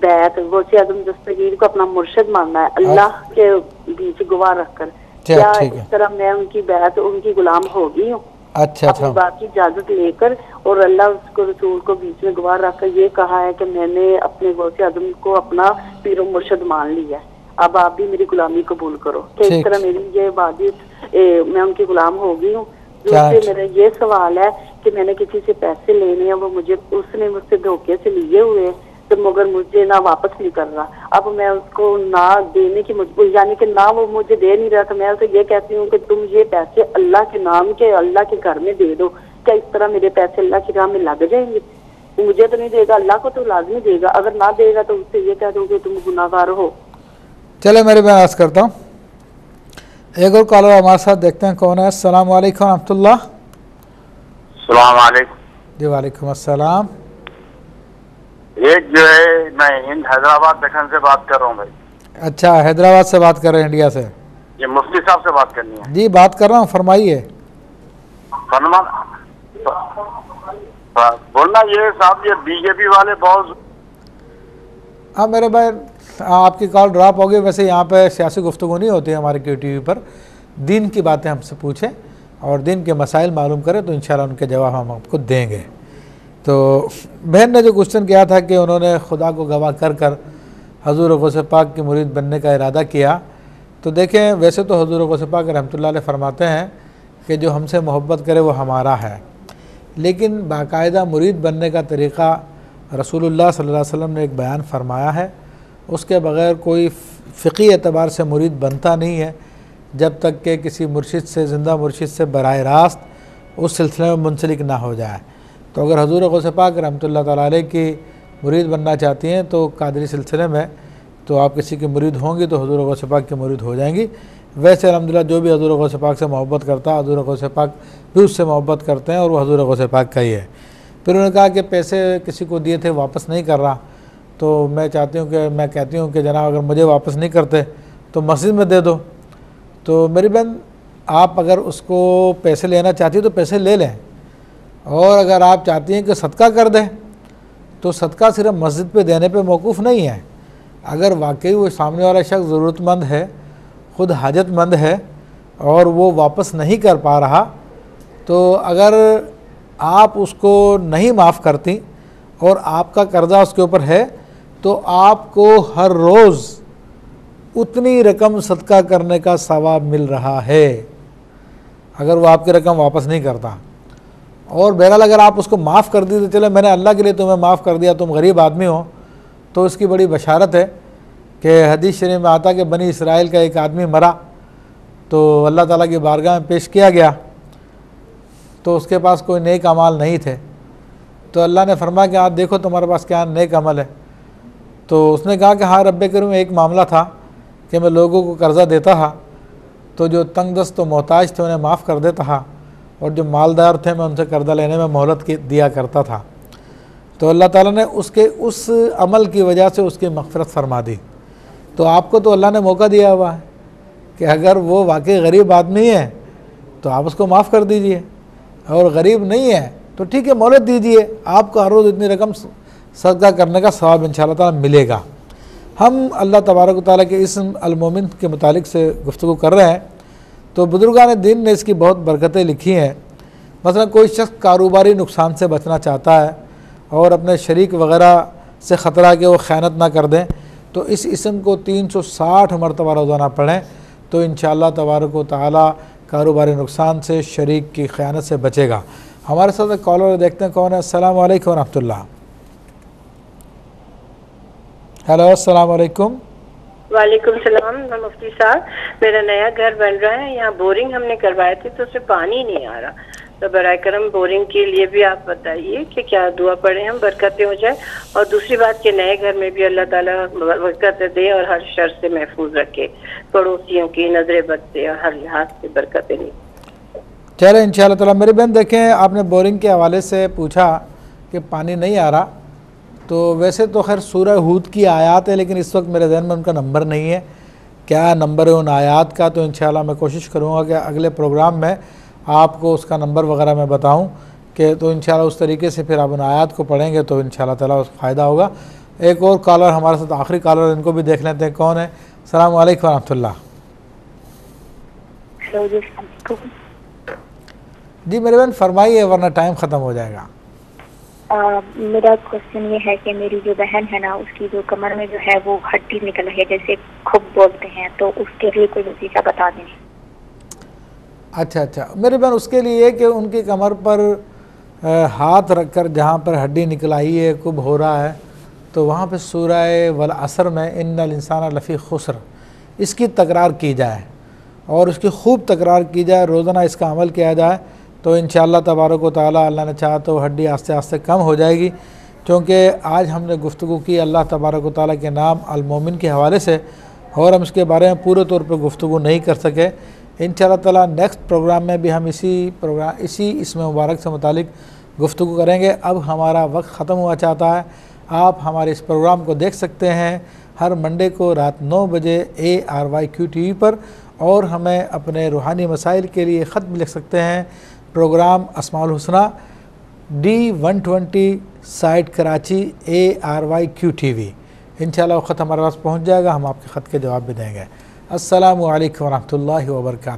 बैत गौसे आदम दस्तगीर को अपना मुर्शद मानना है। अल्लाह के बीच गवाह रखकर। क्या इस तरह मैं उनकी बैत उनकी गुलाम हो गई हूँ? अच्छा अच्छा। बात की इजाज़त लेकर और अल्लाह उसको रसूल को बीच में गवाह रखकर ये कहा है कि मैंने अपने गौसे आदम को अपना पीर मुर्शद मान लिया है। अब आप भी मेरी गुलामी कबूल करो। कि इस तरह मेरी ये बाधित मैं उनकी गुलाम हो गई हूँ। दूसरे मेरा ये सवाल है कि मैंने किसी से पैसे लेने हैं वो मुझे उसने मुझसे धोखे से लिए हुए तो मगर मुझे ना वापस नहीं कर रहा। अब मैं उसको ना देने की मजबूर यानी कि ना वो मुझे दे नहीं रहा तो मैं उसे ये कहती हूँ कि तुम ये पैसे अल्लाह के नाम के अल्लाह के घर में दे दो। क्या इस तरह मेरे पैसे अल्लाह की राह में लग जाएँगे? मुझे तो नहीं देगा अल्लाह को तो लाजमी देगा। अगर ना देगा तो उससे ये कह दो कि तुम गुनागार हो। चले मेरे मैं आज करता हूँ। एक और कॉलर हमारे साथ देखते हैं कौन है। अस्सलाम वालेकुम रहमतुल्लाह। जी वालेकुम अस्सलाम। एक जो है मैं हिंद हैदराबाद दखन से बात कर रहा हूँ भाई। अच्छा हैदराबाद से बात कर रहे हैं इंडिया से। ये मुफ्ती साहब से बात करनी है। जी बात कर रहा हूँ फरमाइए। फरमा बोलना ये साहब ये बीजेपी वाले बहुत हाँ मेरे भाई आपकी कॉल ड्रॉप हो गई वैसे यहाँ पे सियासी गुफ्तु नहीं होती हमारे क्यू टी पर। दिन की बातें हमसे पूछें और दिन के मसाइल मालूम करें तो इन उनके जवाब हम आपको देंगे। तो बहन ने जो क्वेश्चन किया था कि उन्होंने खुदा को गवाह कर कर हजूर गौस पाक की मुरीद बनने का इरादा किया तो देखें, वैसे तो हजूर गौस पाक रहमत फरमाते हैं कि जो हमसे मोहब्बत करे वो हमारा है। लेकिन बाकायदा मुरीद बनने का तरीक़ा रसूलुल्लाह सल्लल्लाहु अलैहि वसल्लम ने एक बयान फरमाया है उसके बग़ैर कोई फ़िकी एतबार से मुरीद बनता नहीं है। जब तक कि किसी मुर्शिद से, ज़िंदा मुर्शिद से बर रास्त उस सिलसिले में मुंसलिक ना हो जाए। तो अगर हजूर गौस पाक रहमत ताली की मुरीद बनना चाहती हैं तो कादरी सिलसिले में तो आप किसी की मुरीद होंगी तो हजूर गौस पाक की मुरीद हो जाएँगी। वैसे अलहमदिल्ला जो भी हजूर गौस पाक से मोहब्बत करता है हजूर गौस पाक भी उससे मोहब्बत करते हैं और वो हजूर गौस पाक का ही है। फिर उन्होंने कहा कि पैसे किसी को दिए थे, वापस नहीं कर रहा। तो मैं चाहती हूँ कि, मैं कहती हूँ कि जनाब, अगर मुझे वापस नहीं करते तो मस्जिद में दे दो। तो मेरी बहन, आप अगर उसको पैसे लेना चाहती हो तो पैसे ले लें। और अगर आप चाहती हैं कि सदका कर दें तो सदका सिर्फ़ मस्जिद पे देने पे मौकूफ़ नहीं है। अगर वाकई वो सामने वाला शख्स ज़रूरतमंद है, ख़ुद हाजतमंद है, और वो वापस नहीं कर पा रहा तो अगर आप उसको नहीं माफ़ करती, और आपका कर्ज़ा उसके ऊपर है तो आपको हर रोज़ उतनी रकम सदका करने का सवाब मिल रहा है। अगर वो आपकी रकम वापस नहीं करता। और बहरहाल अगर आप उसको माफ़ कर दी तो चले, मैंने अल्लाह के लिए तुम्हें माफ़ कर दिया, तुम गरीब आदमी हो। तो उसकी बड़ी बशारत है कि हदीस शरीफ में आता कि बनी इसराइल का एक आदमी मरा तो अल्लाह ताला की बारगाह में पेश किया गया। तो उसके पास कोई नेक अमाल नहीं थे। तो अल्लाह ने फरमाया कि, आप देखो तुम्हारे पास क्या नेक अमल है। तो उसने कहा कि हाँ रब करूँ एक मामला था कि मैं लोगों को कर्ज़ा देता था तो जो तंग दस्त तो मोहताज थे उन्हें माफ़ कर देता था और जो मालदार थे मैं उनसे कर्जा लेने में मोहलत दिया करता था। तो अल्लाह ताला ने उसके, उस अमल की वजह से उसकी मफ़रत फरमा दी। तो आपको तो अल्लाह ने मौका दिया हुआ है कि अगर वो वाकई गरीब आदमी है तो आप उसको माफ़ कर दीजिए। और गरीब नहीं है तो ठीक है, मोहलत दीजिए। आपको हर रोज़ इतनी रकम सदका करने का सवाब इन ताला मिलेगा। हम अल्लाह तबारक ताली के इस अलमोमिन के मुतालिक से गुफ्तु कर रहे हैं। तो बुजुर्गान दिन ने इसकी बहुत बरकतें लिखी हैं। मसलन कोई शख्स कारोबारी नुकसान से बचना चाहता है और अपने शरीक वगैरह से ख़तरा कि वो ख़यानत ना कर दें तो इस इसम को 360 मरतबा रोज़ाना पढ़ें तो इन तबारक ताली कारोबारी नुकसान से, शरीक की ख़यानत से बचेगा। हमारे साथ कॉलर देखते हैं, कौन है? असल वरहमल्ला हेलो अस्सलाम वालेकुम वालेकुम सलाम मुफ्ती साहब। मेरा नया घर बन रहा है यहाँ बोरिंग हमने करवाए थे तो उसमें पानी नहीं आ रहा। तो बर करम बोरिंग के लिए भी आप बताइए कि क्या दुआ पढ़े हम बरकतें हो जाए। और दूसरी बात के नए घर में भी अल्लाह ताला बरकत दे और हर शर से महफूज रखे। पड़ोसियों की नज़र बद से और हर लिहाज से बरकतें नहीं चले इन ताला मेरी बहन देखें आपने बोरिंग के हवाले से पूछा कि पानी नहीं आ रहा। तो वैसे तो खैर सूरह हूद की आयात है लेकिन इस वक्त मेरे जहन में उनका नंबर नहीं है। क्या नंबर है उन आयात का? तो इन मैं कोशिश करूँगा कि अगले प्रोग्राम में आपको उसका नंबर वगैरह मैं बताऊँ कि तो इन उस तरीके से फिर आप उन आयात को पढ़ेंगे तो इन ताला फ़ायदा होगा। एक और कॉलर हमारे साथ आखिरी कॉलर इनको भी देख लेते हैं कौन है। सलाम वरहमतुल्ला जी मेरे बहन फरमाइए वरना टाइम ख़त्म हो जाएगा। मेरा क्वेश्चन ये है कि मेरी जो बहन है ना उसकी जो कमर में जो है वो हड्डी निकल है जैसे खुब बोलते हैं तो उसके लिए कोई वजीफा बता दें। अच्छा अच्छा। मेरी बहन उसके लिए कि उनकी कमर पर आ, हाथ रखकर जहाँ पर हड्डी निकल आई है कुब हो रहा है तो वहाँ पर सूरह वल असर में इन इंसान लफ़ी खुसर। इसकी तकरार की जाए और उसकी खूब तकरार की जाए रोज़ाना इसका अमल किया जाए तो इन तबारक ताली अल्लाह ने चाहा तो हड्डी आस्ते आस्ते कम हो जाएगी। क्योंकि आज हमने गुफ्तु की अल्लाह तबारक ताली के नाम अलमोमिन के हवाले से और हम इसके बारे में पूरे तौर पर गुफ्तु नहीं कर सके। इन ताला नेक्स्ट प्रोग्राम में भी हम इसी प्रोग्राम, इसी इसमें मुबारक से मुतालिक गुफ्तु करेंगे। अब हमारा वक्त ख़त्म हुआ चाहता है। आप हमारे इस प्रोग्राम को देख सकते हैं हर मंडे को रात नौ बजे A R Y Q T V पर और हमें अपने रूहानी मसाइल के लिए ख़त भी लिख सकते हैं। Programme Asmal Husna D one twenty site Karachi A R Y Q T V इन ख़त हमारे पास पहुँच जाएगा, हम आपके ख़त के जवाब भी देंगे। असलकम वरहमल वर्का